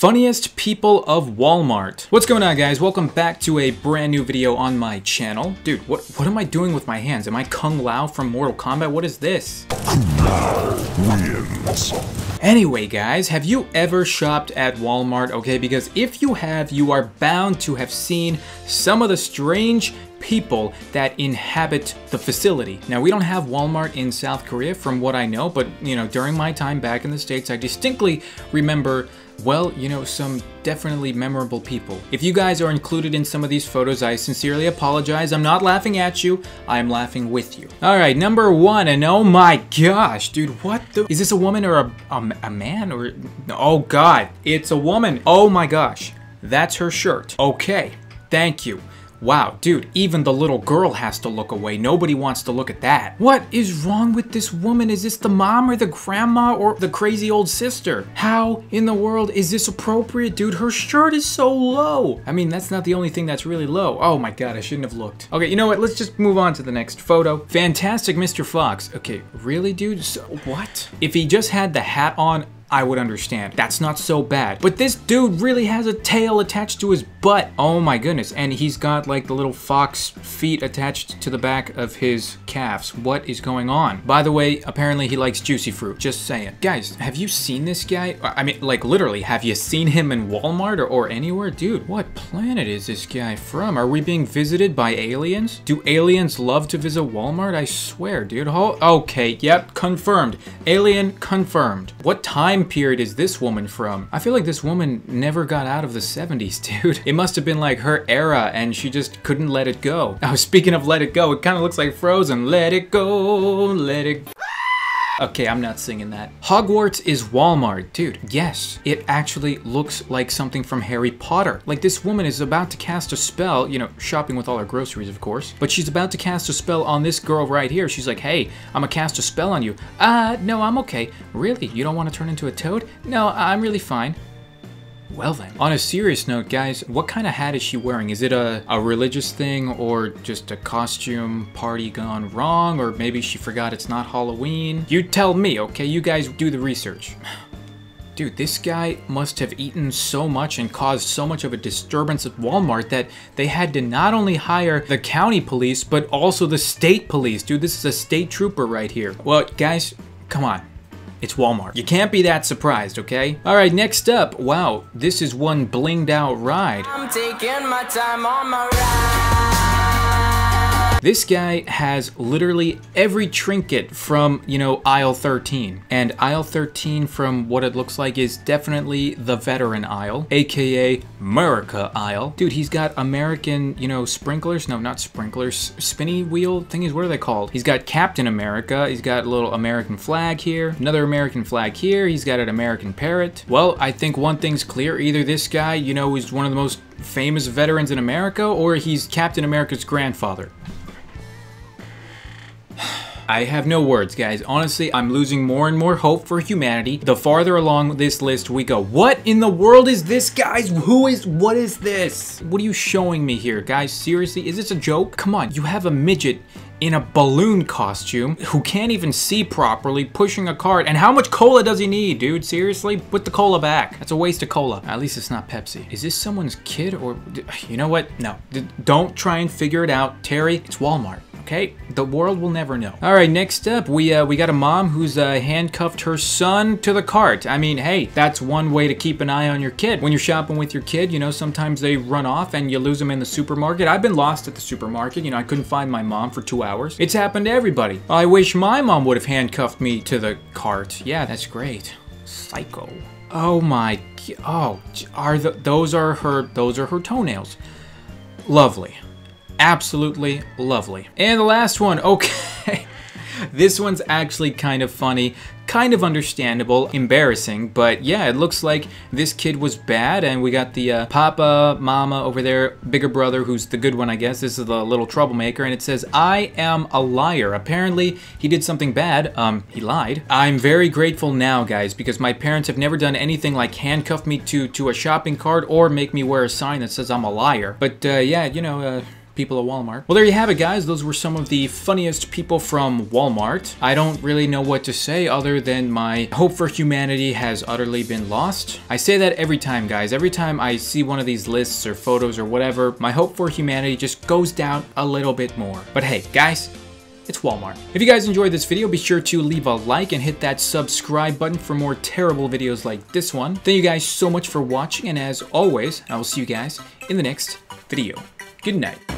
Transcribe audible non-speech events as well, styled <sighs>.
Funniest people of Walmart. What's going on guys? Welcome back to a brand new video on my channel. Dude, what, what am I doing with my hands? Am I Kung Lao from Mortal Kombat? What is this? Anyway, guys, have you ever shopped at Walmart? Okay, because if you have, you are bound to have seen some of the strange people that inhabit the facility. Now, we don't have Walmart in South Korea from what I know, but you know, during my time back in the States, I distinctly remember well, you know, some definitely memorable people. If you guys are included in some of these photos, I sincerely apologize. I'm not laughing at you, I'm laughing with you. All right, number one, and oh my gosh, dude, what the? Is this a woman or a, a, a man or? Oh God, it's a woman. Oh my gosh, that's her shirt. Okay, thank you. Wow, dude, even the little girl has to look away. Nobody wants to look at that. What is wrong with this woman? Is this the mom or the grandma or the crazy old sister? How in the world is this appropriate, dude? Her shirt is so low. I mean, that's not the only thing that's really low. Oh my god, I shouldn't have looked. Okay, you know what? Let's just move on to the next photo. Fantastic Mr. Fox. Okay, really, dude? So, what? If he just had the hat on, I would understand. That's not so bad. But this dude really has a tail attached to his butt. Oh my goodness. And he's got like the little fox feet attached to the back of his calves. What is going on? By the way, apparently he likes juicy fruit. Just saying. Guys, have you seen this guy? I mean, like literally, have you seen him in Walmart or, or anywhere? Dude, what planet is this guy from? Are we being visited by aliens? Do aliens love to visit Walmart? I swear, dude. Oh, okay, yep, confirmed. Alien confirmed. What time time period is this woman from? I feel like this woman never got out of the 70s, <laughs> dude. It must have been like her era and she just couldn't let it go. Now, speaking of let it go, it kind of looks like Frozen. Let it go, let it go. Okay, I'm not singing that. Hogwarts is Walmart. Dude, yes, it actually looks like something from Harry Potter. Like this woman is about to cast a spell, you know, shopping with all her groceries, of course, but she's about to cast a spell on this girl right here. She's like, hey, I'm gonna cast a spell on you. Uh, no, I'm okay. Really? You don't want to turn into a toad? No, I'm really fine. Well then. On a serious note, guys, what kind of hat is she wearing? Is it a, a religious thing or just a costume party gone wrong? Or maybe she forgot it's not Halloween? You tell me, okay? You guys do the research. <sighs> Dude, this guy must have eaten so much and caused so much of a disturbance at Walmart that they had to not only hire the county police, but also the state police. Dude, this is a state trooper right here. Well, guys, come on. It's Walmart. You can't be that surprised, okay? All right, next up. Wow, this is one blinged out ride. I'm taking my time on my ride. This guy has literally every trinket from, you know, aisle 13. And aisle 13, from what it looks like, is definitely the veteran aisle, aka America aisle. Dude, he's got American, you know, sprinklers. No, not sprinklers. Spinny wheel thingies. What are they called? He's got Captain America. He's got a little American flag here. Another American flag here. He's got an American parrot. Well, I think one thing's clear. Either this guy, you know, is one of the most famous veterans in America, or he's Captain America's grandfather. <sighs> I have no words, guys. Honestly, I'm losing more and more hope for humanity. The farther along this list we go. What in the world is this, guys? Who is, what is this? What are you showing me here, guys? Seriously, is this a joke? Come on, you have a midget in a balloon costume who can't even see properly pushing a cart. And how much cola does he need, dude? Seriously? Put the cola back. That's a waste of cola. At least it's not Pepsi. Is this someone's kid or... You know what? No. Don't try and figure it out. Terry, it's Walmart. Okay, the world will never know. All right, next up, we uh, we got a mom who's uh, handcuffed her son to the cart. I mean, hey, that's one way to keep an eye on your kid. When you're shopping with your kid, you know, sometimes they run off and you lose them in the supermarket. I've been lost at the supermarket. You know, I couldn't find my mom for two hours. It's happened to everybody. I wish my mom would have handcuffed me to the cart. Yeah, that's great. Psycho. Oh my, oh, are the, those are her, those are her toenails. Lovely absolutely lovely. And the last one, <laughs> okay. this one's actually kind of funny, kind of understandable, embarrassing, but yeah, it looks like this kid was bad, and we got the uh, papa, mama over there, bigger brother, who's the good one, I guess. This is the little troublemaker, and it says, I am a liar. Apparently, he did something bad. Um, he lied. I'm very grateful now, guys, because my parents have never done anything like handcuff me to, to a shopping cart or make me wear a sign that says I'm a liar. But uh, yeah, you know, uh, people at Walmart. Well, there you have it, guys. Those were some of the funniest people from Walmart. I don't really know what to say other than my hope for humanity has utterly been lost. I say that every time, guys. Every time I see one of these lists or photos or whatever, my hope for humanity just goes down a little bit more. But hey, guys, it's Walmart. If you guys enjoyed this video, be sure to leave a like and hit that subscribe button for more terrible videos like this one. Thank you guys so much for watching, and as always, I will see you guys in the next video. Good night.